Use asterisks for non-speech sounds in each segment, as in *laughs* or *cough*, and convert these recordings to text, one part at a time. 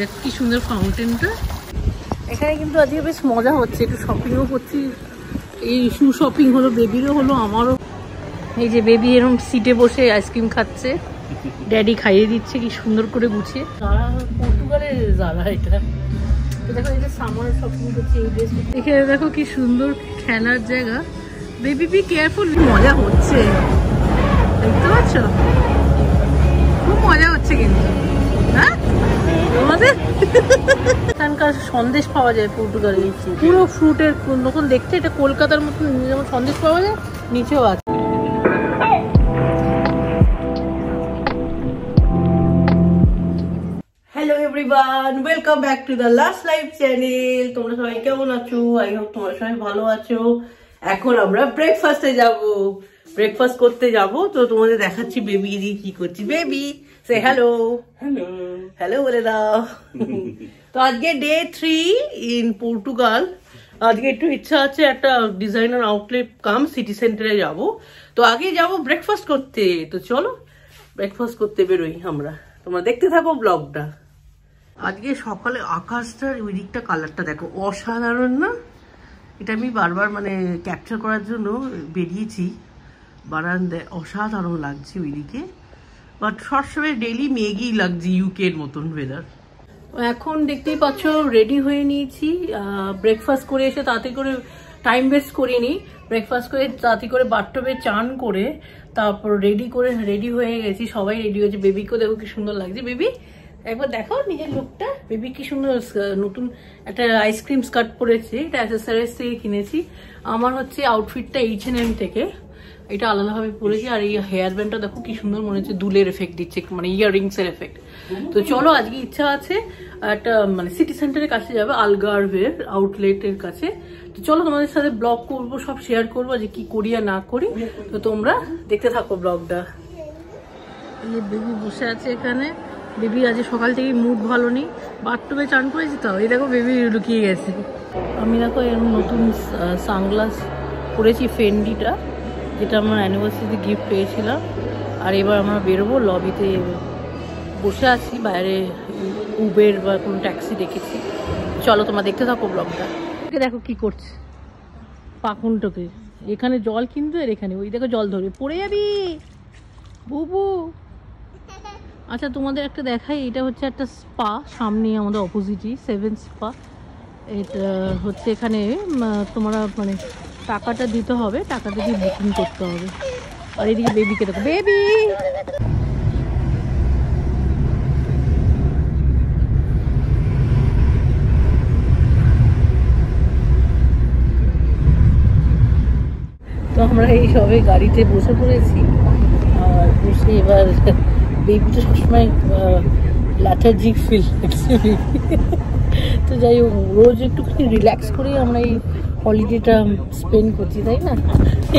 দেখো কি সুন্দর ফাউন্টেনটা এখানে কিন্তু আজকে বেশ মজা হচ্ছে একটু শপিংও করছি এই শু শপিং হলো বেবিরও হলো আমারও। এই যে বেবি এরকম সিটে বসে আইসক্রিম খাচ্ছে। ড্যাডি খাইয়ে দিচ্ছে কি সুন্দর করে গুছিয়ে। যারা পর্তুগালের যারা এটা দেখো এই যে সামার শপিং করছে এই ড্রেস এখানে দেখো কি সুন্দর খেলার জায়গা। বেবি বি কেয়ারফুল মজা হচ্ছে। দেখতে পাচ্ছ? খুব মজা হচ্ছে কিন্তু। হ্যাঁ? এখানকার সন্দেশ পাওয়া যায় পর্তুগালে পুরো ফ্রুটের মতন দেখতে এটা কলকাতার মতন যেমন সন্দেশ পাওয়া যায় নিচেও আছে। Hello everyone welcome back to the last live channel তোমরা সবাই কেমন আছো? আই হোপ তোমরা সবাই ভালো আছো। এখন আমরা ব্রেকফাস্টে যাব। ব্রেকফাস্ট করতে যাব। তো তোমাদের দেখাচ্ছি বেবি দি কি করছি। Baby say hello hello hello বলে দাও তো আজকে ডে থ্রি ইন পর্তুগাল আজকে একটু ইচ্ছা আছে একটা ডিজাইনার আউটলেট কাম সিটি সেন্টারে যাব। তো আগে যাব ব্রেকফাস্ট করতে। তো চলো ব্রেকফাস্ট করতে বেরোই আমরা। তোমরা দেখতে থাকো ব্লগটা আজকে সকালে আকাশটার ওই দিকটা কালারটা দেখো। অসাধারণ না? এটা আমি বারবার মানে ক্যাপচার করার জন্য বেরিয়েছি। বারান্দায় অসাধারণ লাগছে ওইদিকে বাট সবসময় ডেলি মেঘই লাগছে ইউকের মতন ওয়েদার এখন দেখতেই পাচ্ছ রেডি হয়ে নিয়েছি। ব্রেকফাস্ট করে এসে তাতে করে টাইম ওয়েস্ট করিনি ব্রেকফাস্ট করে তাতে করে বাথটবে চান করে তারপর রেডি করে রেডি হয়ে গেছি। সবাই রেডি হয়েছে। বেবিকেও দেখো কি সুন্দর লাগছে। বেবি একবার দেখো নিজের লুকটা বেবি কি সুন্দর নতুন একটা আইসক্রিম স্কার্ট পরেছে। এটা অ্যাসেসারিজ থেকে কিনেছি। আমার হচ্ছে আউটফিটটা এইচ এন এম থেকে। এটা আলাদাভাবে পরেছি আর এই হেয়ার ব্যান্ডটা দেখো কি সুন্দর মনে হচ্ছে, দুলের এফেক্ট দিচ্ছে মানে ইয়াররিংস এর এফেক্ট তো চলো, আজকে ইচ্ছা আছে একটা মানে সিটি সেন্টারের কাছে যাবে আলগারভের আউটলেটের কাছে। তো চলো, তোমাদের সাথে ব্লগ করব, সব শেয়ার করব, যে কি করি আর না করি। তো তোমরা দেখতে থাকো ব্লগটা এই বেবি বসে আছে এখানে। বেবি আজ সকাল থেকে মুড ভালো নেই। বাথটবে চান করেছি তো, এই দেখো বেবি লুকিয়ে গেছে। আমি দেখো এরকম নতুন সানগ্লাস পরেছি ফেন্ডিটা যেটা আমার অ্যানিভার্সারিতে গিফট পেয়েছিলাম, আর এবার আমরা বেরোবো লবিতে বসে আছি, বাইরে উবের বা কোনো ট্যাক্সি দেখেছি। চলো তোমরা দেখতে থাকো ব্লগটা দেখো কি করছে। পাকুনটোকে এখানে জল কিন্তু এর এখানে। ওই দেখো জল ধরবে। পড়ে যাবি। বুবু। আচ্ছা তোমাদের একটা দেখাই। এটা হচ্ছে একটা স্পা সামনে আমাদের অপোজিটই সেভেন স্পা এটা হচ্ছে এখানে তোমরা মানে টাকাটা দিতে হবে, টাকাটা দিয়ে বুকিং করতে হবে। আর এদিকে বেবিকে দেখো বেবি তো আমরা এই সবে গাড়িতে বসে পড়েছি, আর বসে এবার বেবিটা সবসময় ল্যাথার্জিক ফিল তো যাই হোক, রোজ একটুখানি রিল্যাক্স করেই আমরা এই হলিডেটা স্পেন্ড করছি, তাই না?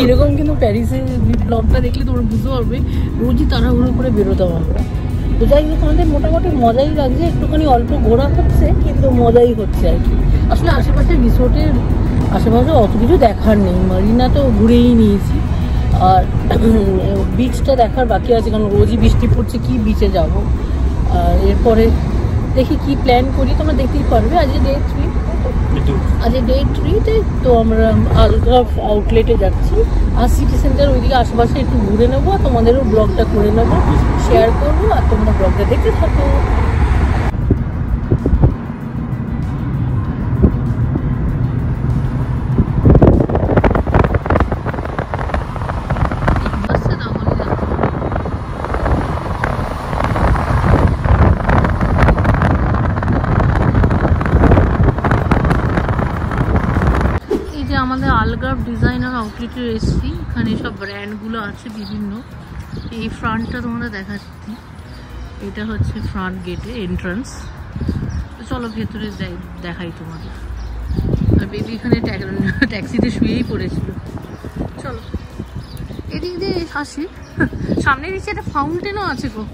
এরকম কিন্তু প্যারিসে ব্লগটা দেখলে তোমরা বুঝতে পারবে, রোজই তাড়াহুড়ো করে বেরোতাম আমরা। তো যাই হোক, আমাদের মোটামুটি মজাই লাগছে, একটুখানি অল্প ঘোরা হচ্ছে, কিন্তু মজাই হচ্ছে আর কি। আসলে আশেপাশে রিসোর্টের আশেপাশে অত কিছু দেখার নেই, মারিনা তো ঘুরেই নিয়েছি। আর *clears throat* বিচটা দেখার বাকি আছে, কারণ রোজই বৃষ্টি পড়ছে, কি বিচে যাব? আর এরপরে দেখি কি প্ল্যান করি, তোমরা দেখতেই পারবে, আজকে ডে থ্রি আজকে ডে থ্রিতে তো আমরা আলগ্রাফ আউটলেটে যাচ্ছি। আর সিটি সেন্টার ওইদিকে আশেপাশে একটু ঘুরে নেব তোমাদেরও ব্লগটা করে নেব শেয়ার করব আর তোমরা ব্লগটা দেখতে থাকো। আউটলেটে এসেছি। এখানে সব ব্র্যান্ডগুলো আছে বিভিন্ন। এই ফ্রন্টটা তোমরা দেখাচ্ছি। এটা হচ্ছে ফ্রন্ট গেটে এন্ট্রান্স চলো ভেতরে যাই, দেখাই তোমাদের। আর বেবি এখানে ট্যাক- ট্যাক্সিতে শুয়েই পড়েছিল। চলো। এদিক দিয়ে আসি। সামনে দিচ্ছে একটা ফাউন্টেনও আছে গো।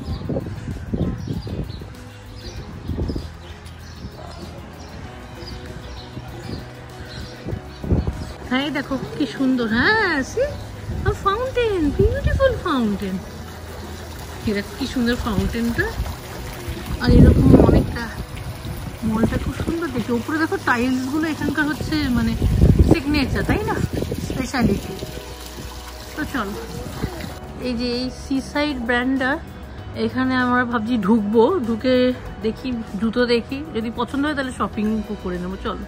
হ্যাঁ দেখো কি সুন্দর হ্যাঁ সি ফাউন্টেন বিউটিফুল ফাউন্টেন দেখো কি সুন্দর ফাউন্টেনটা আর এরকম অনেকটা মলটা খুব সুন্দর দেখে উপরে দেখো টাইলসগুলো এখানকার হচ্ছে মানে সিগনেচার তাই না? স্পেশালিটি তো চলো। এই যে এই সিসাইড ব্র্যান্ডটা এখানে আমরা ভাবছি ঢুকবো। ঢুকে দেখি জুতো দেখি। যদি পছন্দ হয় তাহলে শপিং করে নেব, চলো।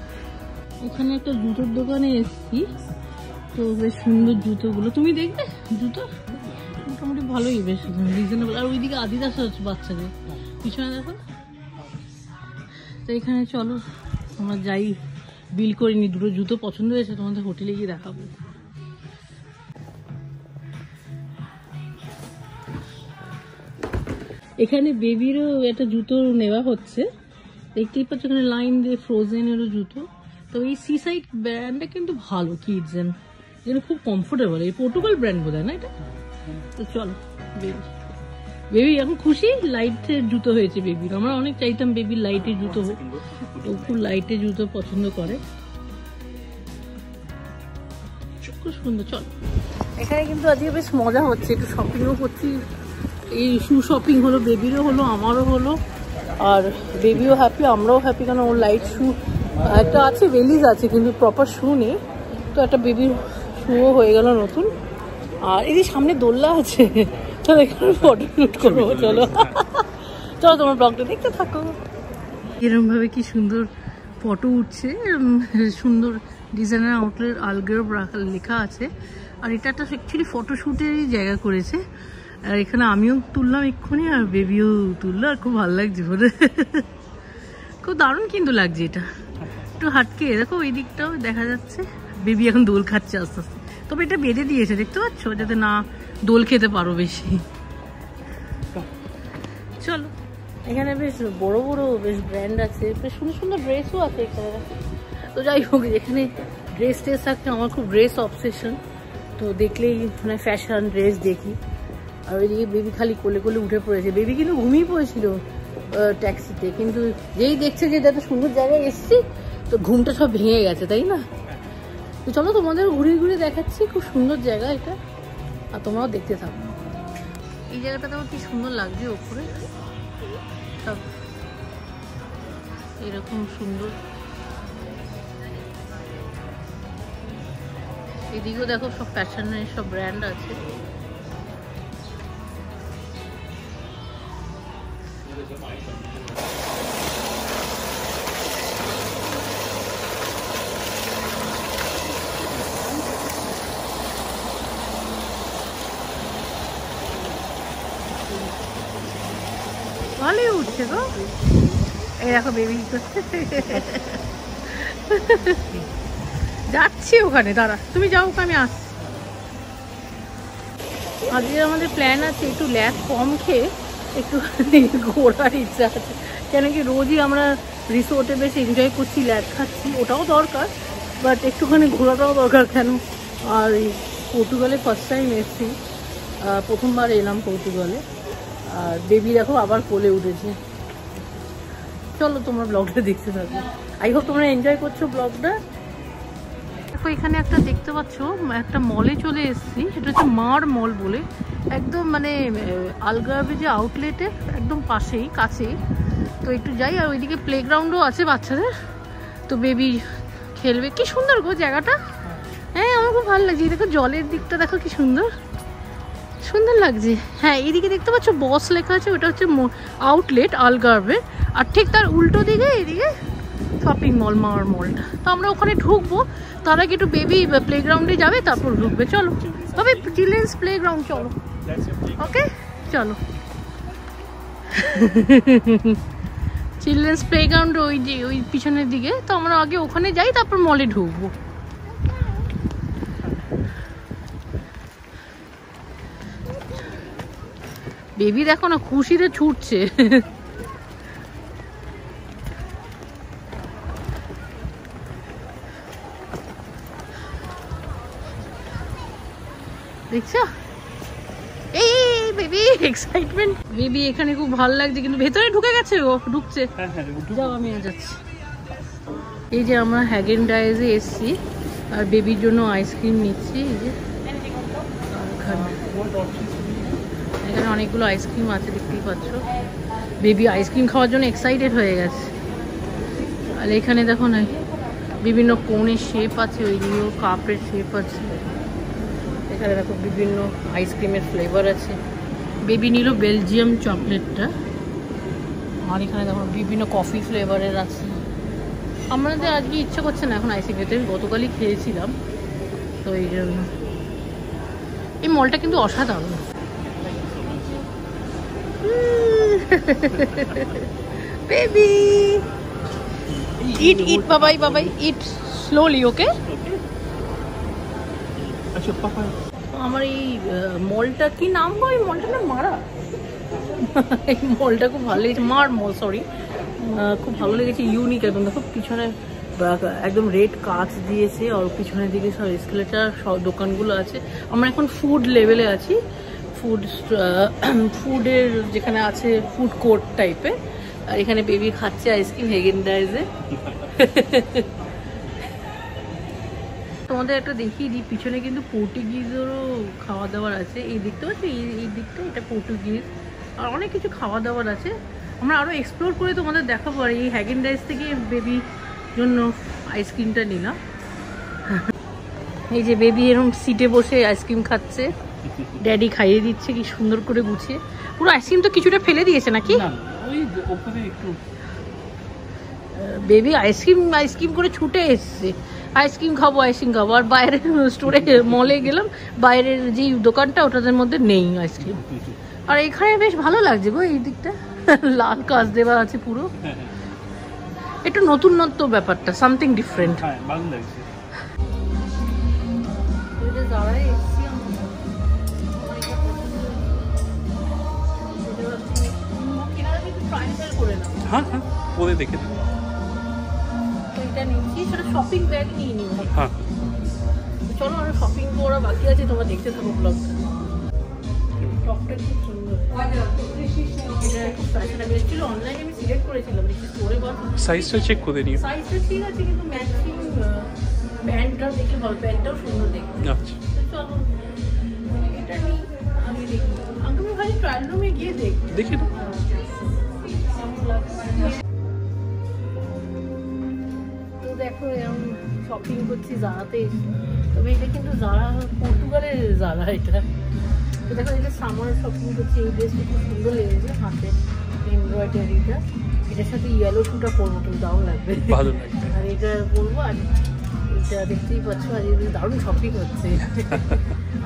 এখানে একটা জুতোর দোকানে এসেছি। তো বেশ সুন্দর জুতোগুলো। তুমি দেখবে? জুতো? মোটামুটি ভালোই, বেশ রিজনেবল আর ওইদিকে আদিদাস বাচ্চাদের। পিছনে দেখো তো এখানে চলো, আমরা যাই। বিল করিনি দুটো জুতো পছন্দ হয়েছে, তোমাদের হোটেলে গিয়ে দেখাবো। এখানে বেবিরও একটা জুতো নেওয়া হচ্ছে। দেখতেই পাচ্ছ, এখানে লাইন দিয়ে ফ্রোজেনেরও জুতো। তো এই সি সাইড ব্র্যান্ডটা কিন্তু ভালো কিডসেন যেটা খুব কমফোর্টেবল এই পর্তুগাল ব্র্যান্ড বোধ হয় না এটা? তো চলো বেবি বেবি এখন খুশি? লাইটের জুতো হয়েছে বেবির আমরা অনেক চাইতাম বেবির লাইটের জুতো হোক। ও খুব লাইটের জুতো পছন্দ করে। খুব সুন্দর চল। এখানে কিন্তু আজকে বেশ মজা হচ্ছে একটু শপিংও করছি এই শু শপিং হলো বেবিরও হলো আমারও হলো। আর বেবিও হ্যাপি আমরাও হ্যাপি কারণ ওর লাইট শু একটা আছে ভেলিজ আছে কিন্তু প্রপার শু নেই। তো একটা বেবির শুও হয়ে গেল নতুন। আর এই যে সামনে দোল্লা আছে চলো এখানে ফটো শুট করব চলো। চলো তোমার ব্লগটা দেখতে থাকো। এরকম ভাবে কি সুন্দর ফটো উঠছে সুন্দর ডিজাইনার আউটলেট আলগ্রেভ লেখা আছে। আর এটা একটা অ্যাকচুয়ালি ফটোশ্যুটেরই জায়গা করেছে। আর এখানে আমিও তুললাম এক্ষুনি আর বেবিও তুললো আর খুব ভালো লাগছে বলে। খুব দারুণ কিন্তু লাগছে এটা। একটু হাটকে দেখো ওই দিকটাও দেখা যাচ্ছে। বেবি এখন দোল খাচ্ছে আস্তে আস্তে। তবে এটা বেঁধে দিয়েছে, দেখতে পাচ্ছ? যাতে না দোল খেতে পারো বেশি। চলো। এখানে বেশ বড় বড় বেশ ব্র্যান্ড আছে, বেশ সুন্দর সুন্দর ড্রেসও আছে এখানে। তো যাই হোক, এখানে ড্রেস ট্রেস থাকতে আমার খুব ড্রেস অবসেশন তো দেখলেই মানে ফ্যাশন ড্রেস দেখি। আর ওইদিকে বেবি খালি কোলে কোলে উঠে পড়েছে। বেবি কিন্তু ঘুমিয়ে পড়েছিল ট্যাক্সিতে কিন্তু যেই দেখছে যে এত সুন্দর জায়গায় এসছি তো ঘুমটা সব ভেঙে গেছে, তাই না? তো চলো তোমাদের ঘুরে ঘুরে দেখাচ্ছি, খুব সুন্দর জায়গা এটা। আর তোমরাও দেখতে থাকো। এই জায়গাটা তো কি সুন্দর লাগছে ওপরে? সব এরকম সুন্দর। এদিকেও দেখো সব ফ্যাশনের সব ব্র্যান্ড আছে। ভালোই উঠছে গো? দেখো বেবি যাচ্ছি ওখানে, দাঁড়া। তুমি যাও আমি আসছি আজকে আমাদের প্ল্যান আছে একটু ল্যাস কম খেয়ে একটু ঘোরার ইচ্ছা আছে। কেন কি রোজই আমরা রিসোর্টে বেশ এনজয় করছি ল্যাদ খাচ্ছি, ওটাও দরকার। বাট একটুখানি ঘোরাটাও দরকার কেন? আর পর্তুগালে ফার্স্ট টাইম এসেছি। প্রথমবার এলাম পর্তুগালে। আর বেবি দেখো আবার কোলে উঠেছে। চলো তোমরা ব্লগটা দেখতে থাকো। আই হোপ তোমরা এনজয় করছ ব্লগটা দেখো এখানে একটা দেখতে পাচ্ছ একটা মলে চলে এসেছি। সেটা হচ্ছে মার মল বলে। একদম মানে আলগাবে যে আউটলেটে একদম পাশেই কাছেই। তো একটু যাই আর ওইদিকে প্লেগ্রাউন্ডও আছে বাচ্চাদের। তো বেবি খেলবে। কি সুন্দর গো জায়গাটা। হ্যাঁ। আমার খুব ভালো লাগছে। দেখো জলের দিকটা দেখো কি সুন্দর। সুন্দর লাগছে। হ্যাঁ এইদিকে দেখতে পাচ্ছ বস লেখা আছে, ওটা হচ্ছে আউটলেট আলগার্ভে আর ঠিক তার উল্টো দিকে এদিকে শপিং মল মাওয়ার মলটা তো আমরা ওখানে ঢুকবো, তার আগে একটু বেবি প্লেগ্রাউন্ডে যাবে, তারপর ঢুকবে। চলো, তবে চিলড্রেন্স প্লেগ্রাউন্ড চলো। ওকে চলো। *laughs* চিলড্রেন্স প্লেগ্রাউন্ড ওই যে, ওই পিছনের দিকে। তো আমরা আগে ওখানে যাই, তারপর মলে ঢুকবো। বেবি দেখো না খুশিতে ছুটছে দেখছ এই বেবি এক্সাইটমেন্ট বেবি এখানে খুব ভালো লাগছে কিন্তু ভেতরে ঢুকে গেছে ও ঢুকছে যাও আমি যাচ্ছি এই যে আমরা হ্যাগেন ডাইজে এসছি আর বেবির জন্য আইসক্রিম নিচ্ছি এই যে এখানে অনেকগুলো আইসক্রিম আছে, দেখতেই পাচ্ছ। বেবি আইসক্রিম খাওয়ার জন্য এক্সাইটেড হয়ে গেছে। আর এখানে দেখো না, বিভিন্ন কোণের শেপ আছে ওইগুলো কাপের শেপ আছে। এখানে দেখো বিভিন্ন আইসক্রিমের ফ্লেভার আছে। বেবি নিল বেলজিয়াম চকলেটটা আর এখানে দেখো বিভিন্ন কফি ফ্লেভারের আছে। আমাদের আজকে ইচ্ছা করছে না, এখন আইসক্রিম খেতে। আমি গতকালই খেয়েছিলাম, তো এই জন্য। এই মলটা কিন্তু অসাধারণ। *laughs* baby. Eat eat babai babai eat slowly okay? আচ্ছা পাপা। আমার এই মলটা কি নাম এই মলটা না মারা? *laughs* এই মলটা খুব ভালো লেগেছে। মার মল সরি খুব ভালো লেগেছে ইউনিক একদম। দেখো পিছনে একদম রেড কাঁচ দিয়েছে আর পিছনের দিকে সব স্কেলেটার সব দোকানগুলো আছে। আমরা এখন ফুড লেভেলে আছি। ফুড ফুডের *clears throat* যেখানে আছে ফুড কোর্ট টাইপের আর এখানে বেবি খাচ্ছে আইসক্রিম হেগেন ডাইজে তোমাদের একটা দেখিয়ে দিই পিছনে কিন্তু পর্তুগিজেরও খাওয়া দাওয়ার আছে। এই দেখতে আছে, এই এই দিকটা এটা পর্তুগিজ আর অনেক কিছু খাওয়া দাওয়ার আছে। আমরা আরও এক্সপ্লোর করে তোমাদের দেখাবো। আর এই হ্যাগেন ডাইস থেকে বেবির জন্য আইসক্রিমটা নিলাম। *laughs* এই যে বেবি এরকম সিটে বসে আইসক্রিম খাচ্ছে। ড্যাডি খাইয়ে দিচ্ছে কি সুন্দর করে গুছিয়ে। পুরো আইসক্রিম তো কিছুটা ফেলে দিয়েছে নাকি? না ওই ওপরে একটু। বেবি আইসক্রিম আইসক্রিম করে ছুটে এসছে। আইসক্রিম খাব আইসক্রিম খাব। আর বাইরের স্টোরে মলে গেলাম বাইরের যেই দোকানটা ওটাদের মধ্যে নেই আইসক্রিম আর এখানে বেশ ভালো লাগছে গো এই দিকটা। লাল কাজ দেওয়া আছে পুরো। একটু নতুনত্ব ব্যাপারটা সামথিং ডিফারেন্ট হ্যাঁ ভালো লাগছে। হ্যাঁ হ্যাঁ ওদের দেখে দিন শপিং ব্যাগ নিয়ে হ্যাঁ। চলো আমরা শপিং করা বাকি আছে তোমরা দেখতে থাকো ব্লগটা টপটা খুব সুন্দর। অনলাইনে আমি সিলেক্ট করেছিলাম স্টোরে সাইজটা চেক করে নিও। সাইজটা ঠিক আছে কিন্তু ম্যাচিং প্যান্টটা দেখে ভালো প্যান্টটাও সুন্দর দেখতে। আচ্ছা। চলো এটা নিই আমি দেখি। আমি ভাই ট্রায়াল রুমে গিয়ে দেখি। দেখে নাও। দেখো এরকম শপিং করছি জারাতে এসে তবে এটা কিন্তু জারা পর্তুগালের জারা এটা। তো দেখো এটা সামার শপিং করছি এই ড্রেসটা খুব সুন্দর লেগেছে হাতে। এমব্রয়ডারিটা এটার সাথে ইয়েলো শুটা পরবো কিন্তু দারুণ লাগবে। ভালো লাগবে। আর এটা বলব আর এটা দেখতেই পাচ্ছ আর এটা দারুণ শপিং হচ্ছে।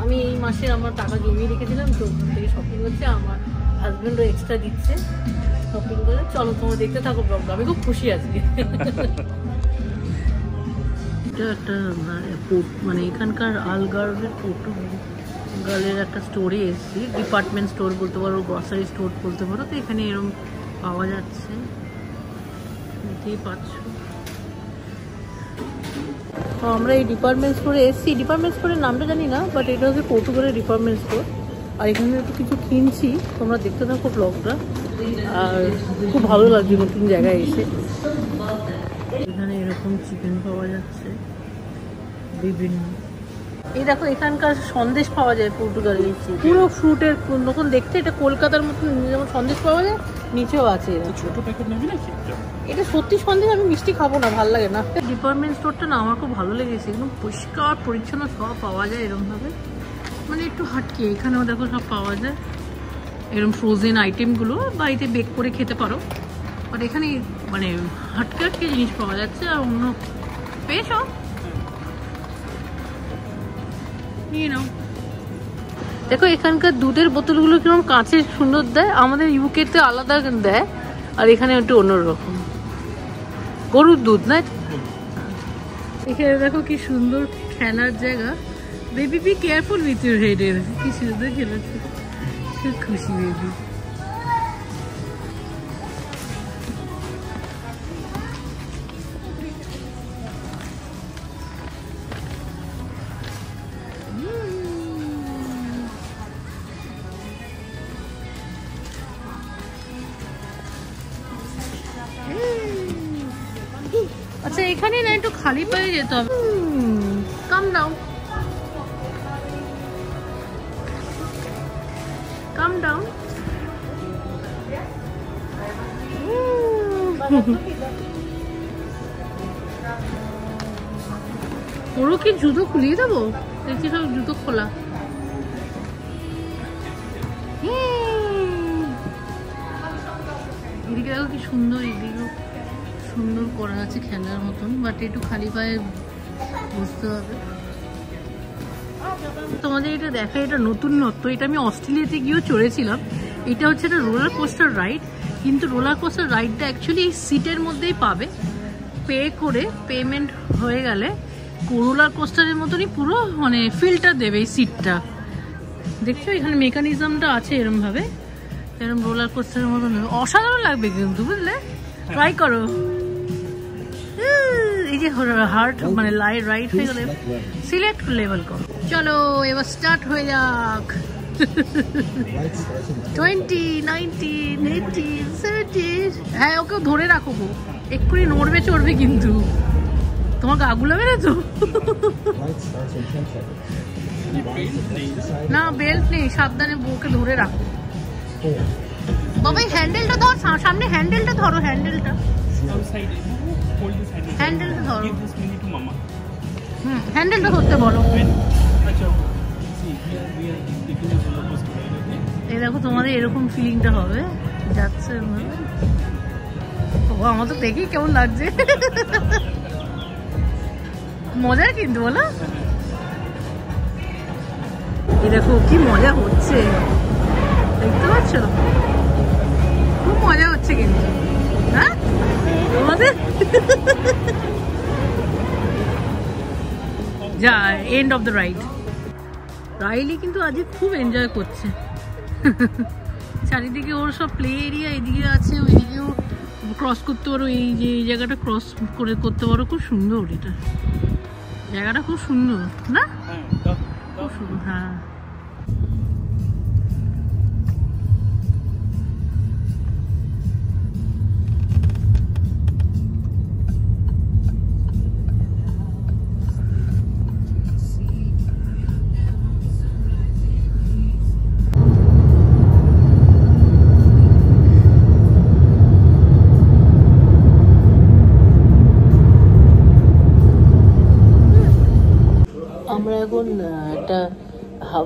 আমি এই মাসে আমার টাকা জমিয়ে রেখেছিলাম তো ওখান থেকে শপিং হচ্ছে আমার হাজব্যান্ডও এক্সট্রা দিচ্ছে শপিং করে। চলো তোমরা দেখতে থাকো ব্লগটা আমি খুব খুশি আজকে। এটা একটা মানে মানে এখানকার আলগার্ভের পর্তুগালের একটা স্টোরে এসেছি। ডিপার্টমেন্ট স্টোর বলতে পারো গ্রসারি স্টোর বলতে পারো, তো এখানে এরকম পাওয়া যাচ্ছে। আমরা এই ডিপার্টমেন্ট স্টোরে এসেছি। ডিপার্টমেন্ট স্টোরের নামটা জানি না বাট এটা হচ্ছে পর্তুগালের ডিপার্টমেন্ট স্টোর আর এখানে একটু কিছু কিনছি, তোমরা দেখতে থাকো ব্লগটা আর খুব ভালো লাগছে নতুন জায়গায় এসে। এরকম চিকেন পাওয়া যাচ্ছে। বিভিন্ন। এই দেখো এখানকার সন্দেশ পাওয়া যায় পর্তুগালে পুরো ফ্রুটের মতন দেখতে এটা কলকাতার মতন যেমন সন্দেশ পাওয়া যায় নিচেও আছে ছোট প্যাকেট নেবি নাকি? এটা সত্যি সন্দেহ আমি মিষ্টি খাব না ভালো লাগে না। ডিপার্টমেন্ট স্টোরটা না আমার খুব ভালো লেগেছে একদম পরিষ্কার পরিচ্ছন্ন সব পাওয়া যায় এরকমভাবে মানে একটু হাটকে এখানেও দেখো সব পাওয়া যায়। এরকম ফ্রোজেন আইটেমগুলো বাড়িতে বেক করে খেতে পারো। বাট এখানে মানে হাটকে হাটকে জিনিস পাওয়া যাচ্ছে আর অন্য পেয়েছ? দেখো, এখানকার দুধের বোতলগুলো কীরকম কাঁচের সুন্দর দেয়, আমাদের ইউকেতে আলাদা দেয়, আর এখানে একটু অন্যরকম। গরুর দুধ, না? এখানে দেখো কি সুন্দর খেলার জায়গা। Baby be careful with your হেডের কি সুন্দর খেলেছে খুব খুশি বেবি নিয়ে কাম ডাউন ওরও কি জুতো খুলিয়ে দেবো? দেখছি সব জুতো খোলা। এদিকে দেখো কি সুন্দর এদিকে সুন্দর করা আছে খেলার মতন বাট একটু খালি পায়ে বুঝতে হবে। তোমাদের এটা দেখা এটা নতুন নত্ব এটা আমি অস্ট্রেলিয়াতে গিয়েও চড়েছিলাম। এটা হচ্ছে একটা রোলার কোস্টার রাইড কিন্তু রোলার কোস্টার রাইডটা অ্যাকচুয়ালি এই সিটের মধ্যেই পাবে। পে করে পেমেন্ট হয়ে গেলে রোলার কোস্টারের মতনই পুরো মানে ফিলটা দেবে এই সিটটা দেখছ, এখানে মেকানিজমটা আছে এরমভাবে। এরম রোলার কোস্টারের মতন অসাধারণ লাগবে কিন্তু, বুঝলে? ট্রাই করো। এই যে হার্ট মানে লাইট রাইট হয়ে গেলে সিলেক্ট লেভেল করো চলো এবার স্টার্ট হয়ে যাক টোয়েন্টি নাইনটিন এইটিন সেভেন্টিন হ্যাঁ ওকে ধরে রাখো গো এক্ষুনি নড়বে চড়বে কিন্তু তোমার গা গুলো বেড়েছো Light starts in 10 seconds. না বেল্ট নেই সাবধানে বউকে ধরে রাখো বাবা হ্যান্ডেলটা ধর সামনে হ্যান্ডেলটা ধরো হ্যান্ডেলটা হ্যান্ডেলটা ধরো. হুম হ্যান্ডেলটা ধরতে বলো। Ride, okay? এই দেখো তোমাদের এরকম ফিলিংটা হবে। যাচ্ছে ও আমার তো দেখি কেমন লাগছে। মজার কিন্তু বলো। এই দেখো কি মজা হচ্ছে। দেখতে পাচ্ছ? খুব মজা হচ্ছে কিন্তু। হ্যাঁ? তোমাদের যা end of the ride really কিন্তু আজকে খুব এনজয় করছে। চারিদিকে ওর সব প্লে এরিয়া এদিকে আছে ওইদিকেও ক্রস করতে পারো এই যে এই জায়গাটা ক্রস করে করতে পারো খুব সুন্দর এটা। জায়গাটা খুব সুন্দর না? হ্যাঁ, খুব সুন্দর হ্যাঁ।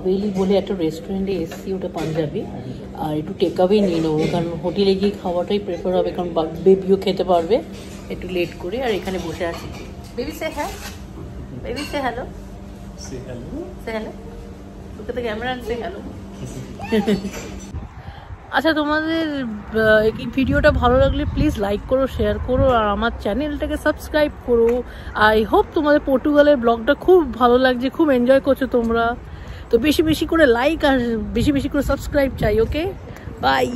হাভেলি বলে একটা রেস্টুরেন্টে এসেছি ওটা পাঞ্জাবি আর একটু টেকআওয়ে নিয়ে নেব কারণ হোটেলে গিয়ে খাওয়াটাই প্রেফার হবে কারণ বেবিও খেতে পারবে একটু লেট করে আর এখানে বসে আছি বেবি সে হ্যাঁ baby say hello. Say hello তোকে তো ক্যামেরা সে হ্যালো আচ্ছা তোমাদের এই ভিডিওটা ভালো লাগলে প্লিজ লাইক করো শেয়ার করো আর আমার চ্যানেলটাকে সাবস্ক্রাইব করো। আই হোপ তোমাদের পর্তুগালের ব্লগটা খুব ভালো লাগছে খুব এনজয় করছ তোমরা। তো বেশি বেশি করে লাইক আর বেশি বেশি করে সাবস্ক্রাইব চাই ওকে বাই